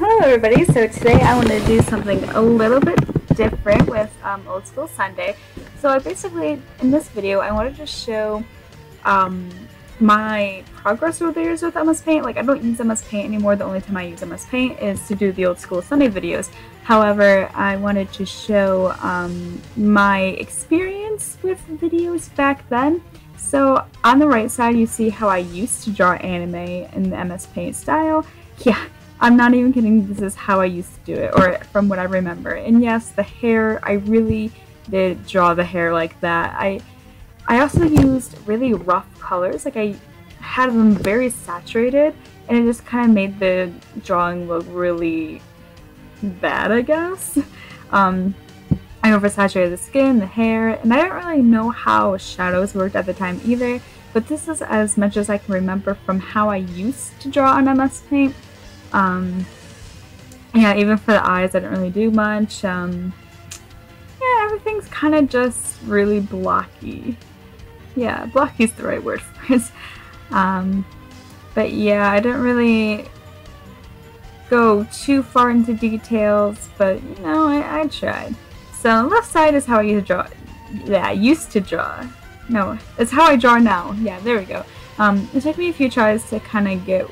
Hello everybody, so today I want to do something a little bit different with um, Old School Sunday. So I basically, in this video, I wanted to show um, my progress over the years with MS Paint. Like I don't use MS Paint anymore, the only time I use MS Paint is to do the Old School Sunday videos. However, I wanted to show um, my experience with videos back then. So on the right side you see how I used to draw anime in the MS Paint style. Yeah, I'm not even kidding, this is how I used to do it, or from what I remember. And yes, the hair, I really did draw the hair like that. I I also used really rough colors, like I had them very saturated, and it just kind of made the drawing look really bad, I guess. Um, I oversaturated the skin, the hair, and I don't really know how shadows worked at the time either, but this is as much as I can remember from how I used to draw on MS Paint. Um, yeah, even for the eyes, I didn't really do much. Um, yeah, everything's kind of just really blocky. Yeah, blocky is the right word for it. Um, but yeah, I didn't really go too far into details, but you know, I, I tried. So the left side is how I used to draw. Yeah, I used to draw. No, it's how I draw now. Yeah, there we go. Um, it took me a few tries to kind of get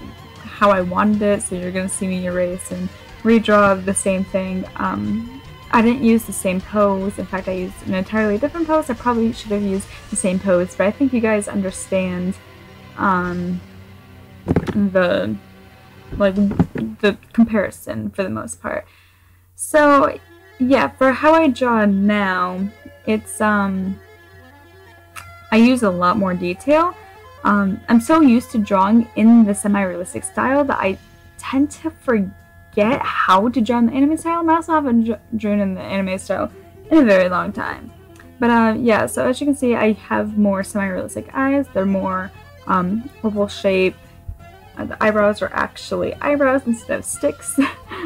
how I wanted it, so you're going to see me erase and redraw the same thing. Um, I didn't use the same pose. In fact, I used an entirely different pose. I probably should have used the same pose, but I think you guys understand um, the like the comparison for the most part. So yeah, for how I draw now, it's um I use a lot more detail. Um, I'm so used to drawing in the semi-realistic style that I tend to forget how to draw in the anime style. I also haven't drawn in the anime style in a very long time. But uh, yeah, so as you can see, I have more semi-realistic eyes. They're more um, oval shape. Uh, the eyebrows are actually eyebrows instead of sticks.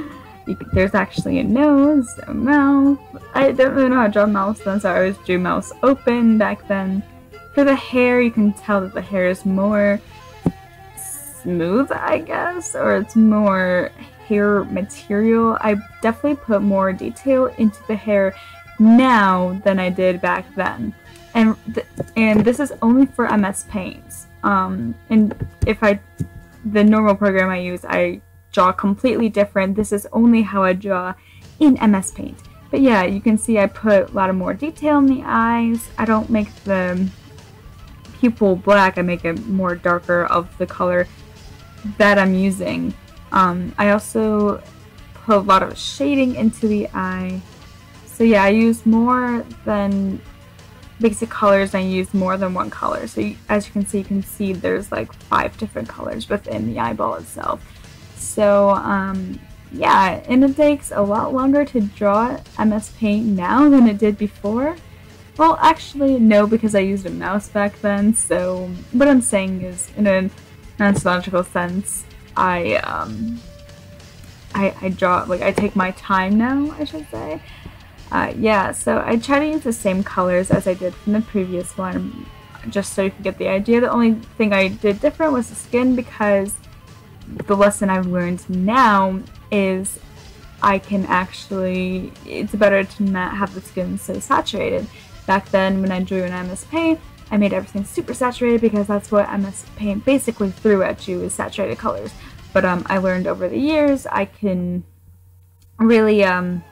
There's actually a nose, a mouth. I don't really know how to draw mouths then, so I always drew mouths open back then. For the hair, you can tell that the hair is more smooth, I guess, or it's more hair material. I definitely put more detail into the hair now than I did back then. And th and this is only for MS Paint. Um, and if I, the normal program I use, I draw completely different. This is only how I draw in MS Paint. But yeah, you can see I put a lot of more detail in the eyes. I don't make the pupil black, I make it more darker of the color that I'm using. Um, I also put a lot of shading into the eye. So yeah, I use more than basic colors I use more than one color. So you, as you can see, you can see there's like five different colors within the eyeball itself. So um, yeah, and it takes a lot longer to draw MS Paint now than it did before. Well, actually, no, because I used a mouse back then, so what I'm saying is, in a nostalgical sense, I, um, I, I draw, like, I take my time now, I should say. Uh, yeah, so I try to use the same colors as I did from the previous one, just so you can get the idea. The only thing I did different was the skin, because the lesson I've learned now is I can actually, it's better to not have the skin so saturated. Back then, when I drew in MS Paint, I made everything super saturated because that's what MS Paint basically threw at you is saturated colors. But um, I learned over the years I can really um,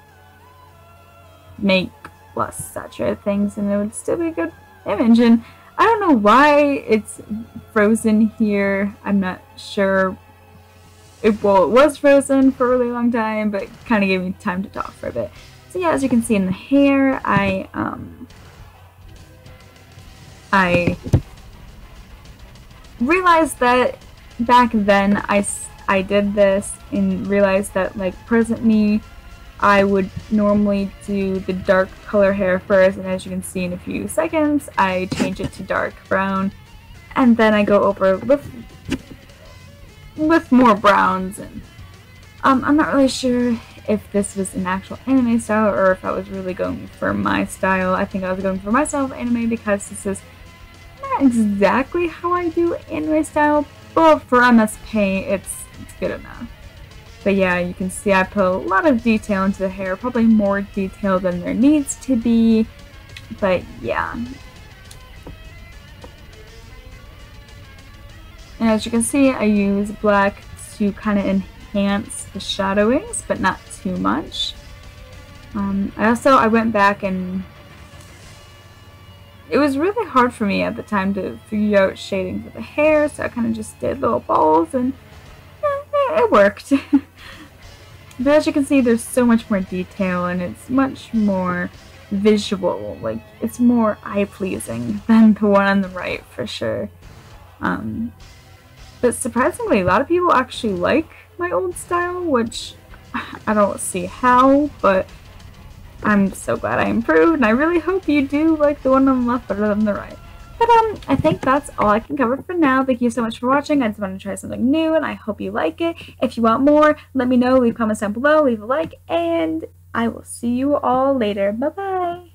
make less saturated things and it would still be a good image. And I don't know why it's frozen here. I'm not sure. It, well, it was frozen for a really long time, but kind of gave me time to talk for a bit. So yeah, as you can see in the hair, I um, I realized that back then I, I did this and realized that like present me I would normally do the dark color hair first and as you can see in a few seconds I change it to dark brown and then I go over with with more browns and um, I'm not really sure if this was an actual anime style or if I was really going for my style. I think I was going for my style of anime because this is not exactly how I do anime style, but for MS Paint, it's, it's good enough. But yeah, you can see I put a lot of detail into the hair, probably more detail than there needs to be. But yeah. And as you can see, I use black to kind of enhance the shadowings, but not too much. Um, I also, I went back and it was really hard for me at the time to figure out shading for the hair, so I kind of just did little balls and eh, it worked. but as you can see, there's so much more detail and it's much more visual. Like, it's more eye-pleasing than the one on the right, for sure. Um, but surprisingly, a lot of people actually like my old style, which I don't see how, but I'm so glad I improved, and I really hope you do like the one on the left better than the right. But um, I think that's all I can cover for now. Thank you so much for watching. I just wanted to try something new, and I hope you like it. If you want more, let me know. Leave comments down below, leave a like, and I will see you all later. Bye-bye!